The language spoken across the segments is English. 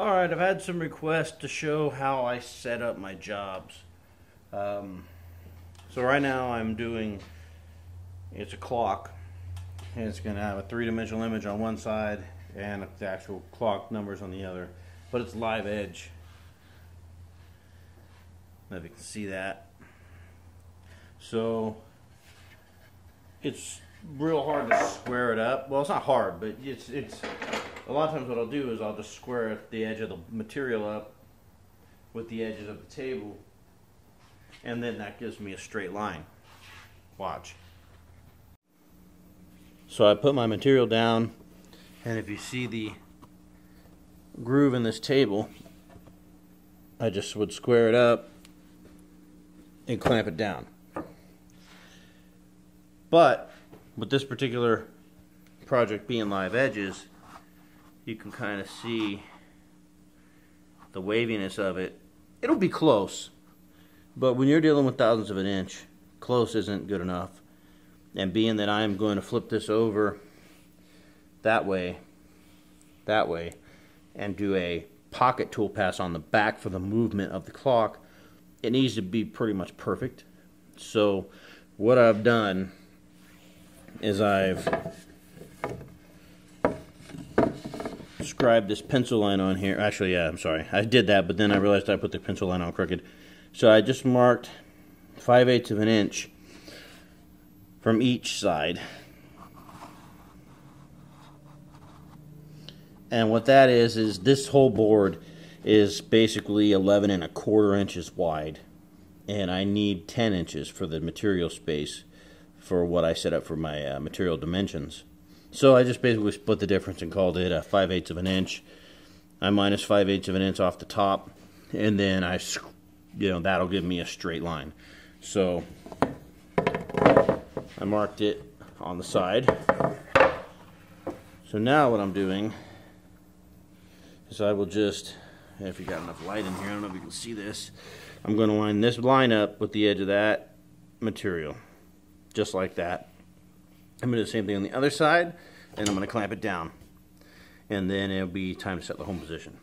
Alright, I've had some requests to show how I set up my jobs. Um, so right now I'm doing, it's a clock, and it's going to have a three-dimensional image on one side and the actual clock numbers on the other, but it's live edge. If you can see that. So it's real hard to square it up. Well, it's not hard, but it's it's a lot of times what I'll do is I'll just square the edge of the material up with the edges of the table and then that gives me a straight line. Watch. So I put my material down and if you see the groove in this table I just would square it up and clamp it down. But with this particular project being live edges you can kind of see the waviness of it. It'll be close, but when you're dealing with thousandths of an inch, close isn't good enough. And being that I'm going to flip this over that way, that way, and do a pocket toolpath on the back for the movement of the clock, it needs to be pretty much perfect. So what I've done is I've scribe this pencil line on here. Actually, yeah, I'm sorry. I did that, but then I realized I put the pencil line on crooked. So I just marked 5 eighths of an inch from each side. And what that is, is this whole board is basically 11 and a quarter inches wide. And I need 10 inches for the material space for what I set up for my uh, material dimensions. So I just basically split the difference and called it a 5 eighths of an inch. I minus 5 eighths of an inch off the top, and then I, you know, that'll give me a straight line. So I marked it on the side. So now what I'm doing is I will just, if you got enough light in here, I don't know if you can see this, I'm going to line this line up with the edge of that material, just like that. I'm going to do the same thing on the other side, and I'm going to clamp it down. And then it'll be time to set the home position.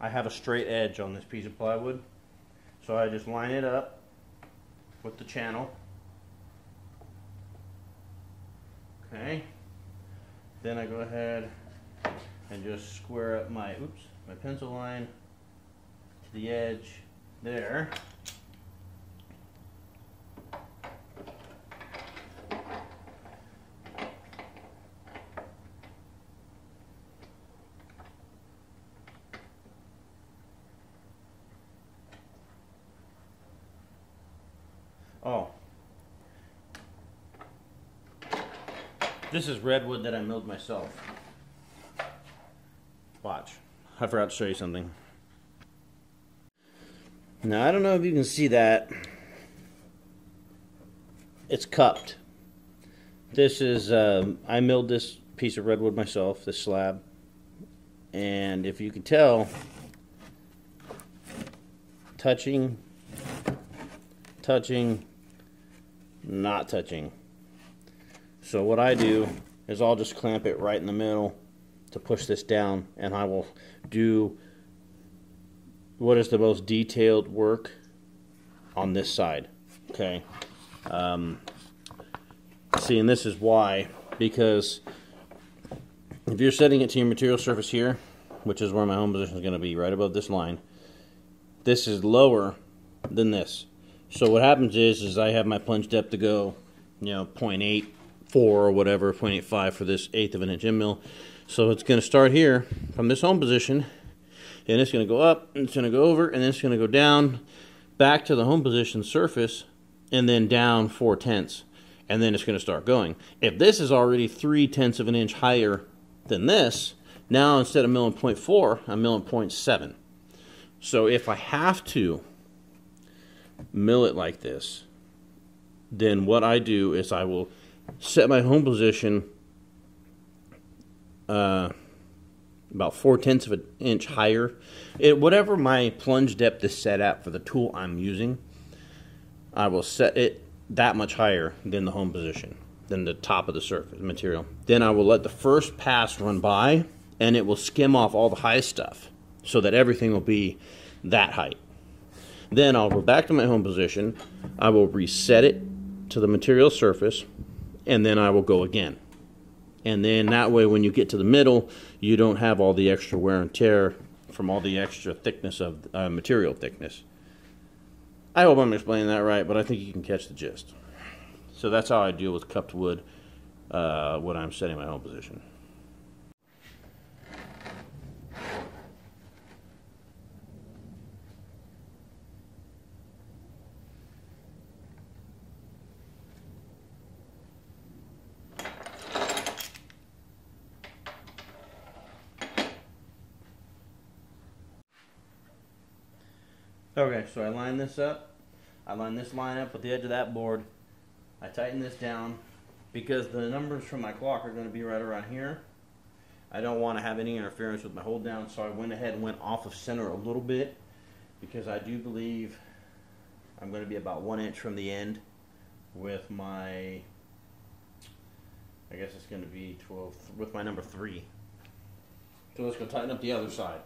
I have a straight edge on this piece of plywood, so I just line it up with the channel. Okay. Then I go ahead and just square up my, oops, my pencil line to the edge there. This is redwood that I milled myself. Watch. I forgot to show you something. Now, I don't know if you can see that. It's cupped. This is, um, I milled this piece of redwood myself, this slab. And if you can tell, touching, touching, not touching. So what I do is I'll just clamp it right in the middle to push this down and I will do what is the most detailed work on this side. Okay. Um, see, and this is why, because if you're setting it to your material surface here, which is where my home position is going to be, right above this line, this is lower than this. So what happens is, is I have my plunge depth to go, you know, 0.8 four or whatever, 0.85 for this eighth of an inch end mill. So it's going to start here from this home position, and it's going to go up, and it's going to go over, and then it's going to go down back to the home position surface, and then down four tenths, and then it's going to start going. If this is already three tenths of an inch higher than this, now instead of milling 0.4, I'm milling 0.7. So if I have to mill it like this, then what I do is I will set my home position uh, about four tenths of an inch higher. It, whatever my plunge depth is set at for the tool I'm using, I will set it that much higher than the home position, than the top of the surface material. Then I will let the first pass run by and it will skim off all the high stuff so that everything will be that height. Then I'll go back to my home position, I will reset it to the material surface, and then I will go again. And then that way, when you get to the middle, you don't have all the extra wear and tear from all the extra thickness of uh, material thickness. I hope I'm explaining that right, but I think you can catch the gist. So that's how I deal with cupped wood uh, when I'm setting my home position. Okay, so I line this up. I line this line up with the edge of that board. I tighten this down because the numbers from my clock are going to be right around here. I don't want to have any interference with my hold down, so I went ahead and went off of center a little bit because I do believe I'm going to be about one inch from the end with my, I guess it's going to be 12, with my number three. So let's go tighten up the other side.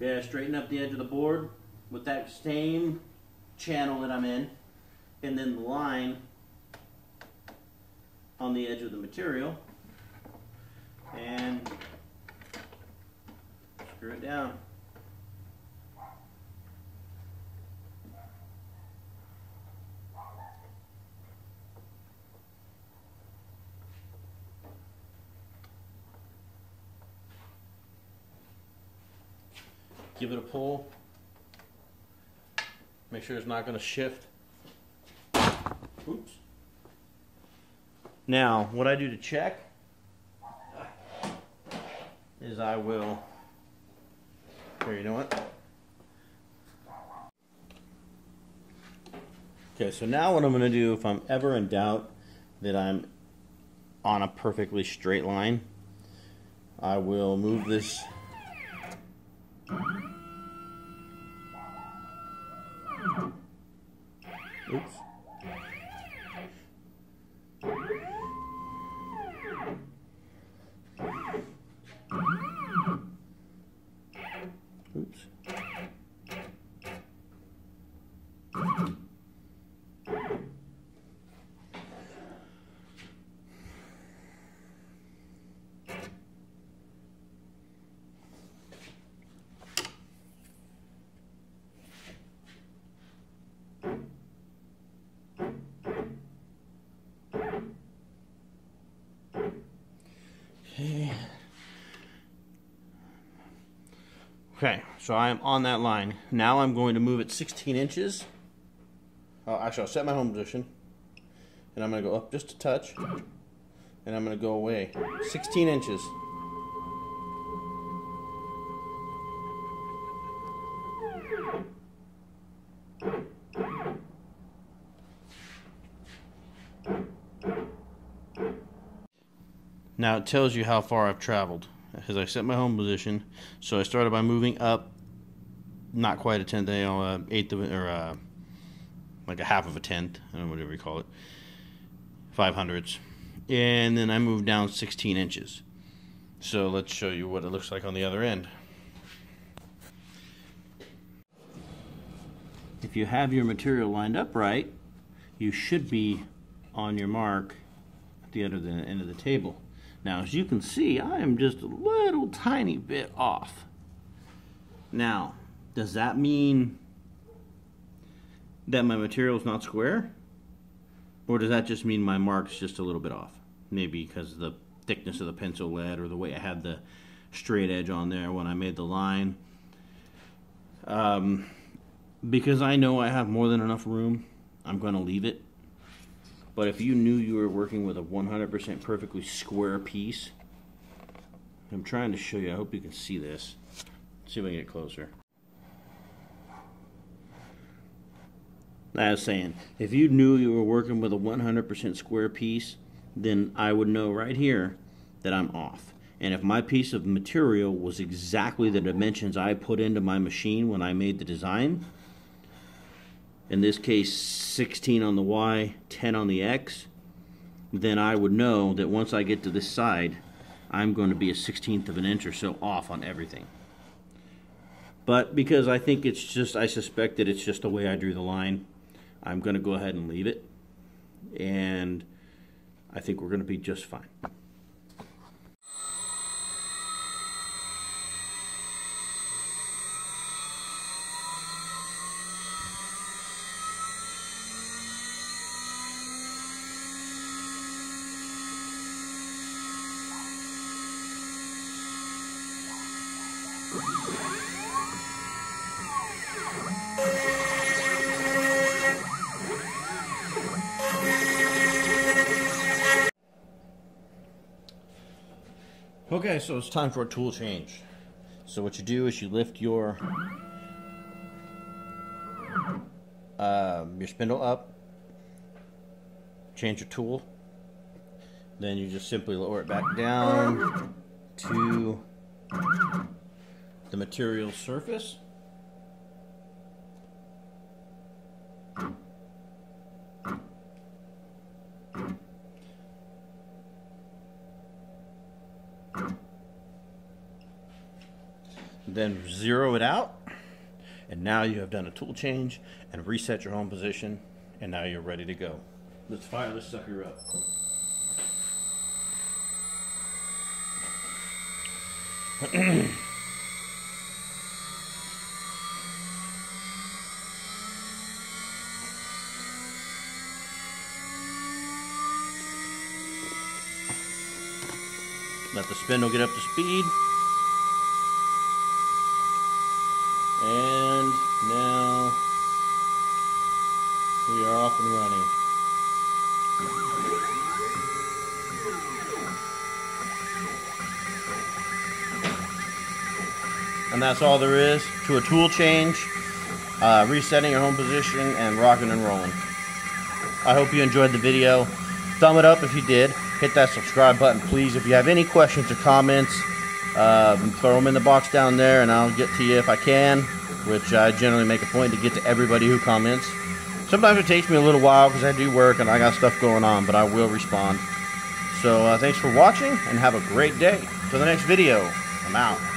Yeah, straighten up the edge of the board with that same channel that I'm in, and then the line on the edge of the material, and screw it down. Give it a pull. Make sure it's not going to shift. Oops. Now, what I do to check is I will, here, you know what? Okay, so now what I'm going to do, if I'm ever in doubt that I'm on a perfectly straight line, I will move this Oops. Oops. Okay. Okay, so I'm on that line. Now I'm going to move it 16 inches. Oh, actually, I'll set my home position. And I'm going to go up just a touch. And I'm going to go away 16 inches. Now it tells you how far I've traveled as I set my home position. So I started by moving up, not quite a tenth, you know, uh, eighth of or uh, like a half of a tenth, I don't know, whatever you call it, five hundredths, and then I moved down 16 inches. So let's show you what it looks like on the other end. If you have your material lined up right, you should be on your mark at the end of the end of the table. Now, as you can see, I am just a little tiny bit off. Now, does that mean that my material is not square? Or does that just mean my mark's just a little bit off? Maybe because of the thickness of the pencil lead or the way I had the straight edge on there when I made the line. Um, because I know I have more than enough room, I'm going to leave it but if you knew you were working with a 100% perfectly square piece, I'm trying to show you, I hope you can see this. Let's see if I can get closer. I was saying, if you knew you were working with a 100% square piece, then I would know right here that I'm off. And if my piece of material was exactly the dimensions I put into my machine when I made the design, in this case 16 on the Y, 10 on the X, then I would know that once I get to this side, I'm going to be a 16th of an inch or so off on everything. But because I think it's just, I suspect that it's just the way I drew the line, I'm going to go ahead and leave it. And I think we're going to be just fine. Okay, so it's time for a tool change. So what you do is you lift your um, your spindle up, change your tool, then you just simply lower it back down to the material surface. then zero it out and now you have done a tool change and reset your home position and now you're ready to go. Let's fire this sucker up. the spindle get up to speed. And now we are off and running. And that's all there is to a tool change, uh, resetting your home position, and rocking and rolling. I hope you enjoyed the video. Thumb it up if you did. Hit that subscribe button, please. If you have any questions or comments, um, throw them in the box down there, and I'll get to you if I can, which I generally make a point to get to everybody who comments. Sometimes it takes me a little while because I do work and I got stuff going on, but I will respond. So uh, thanks for watching, and have a great day. Till the next video, I'm out.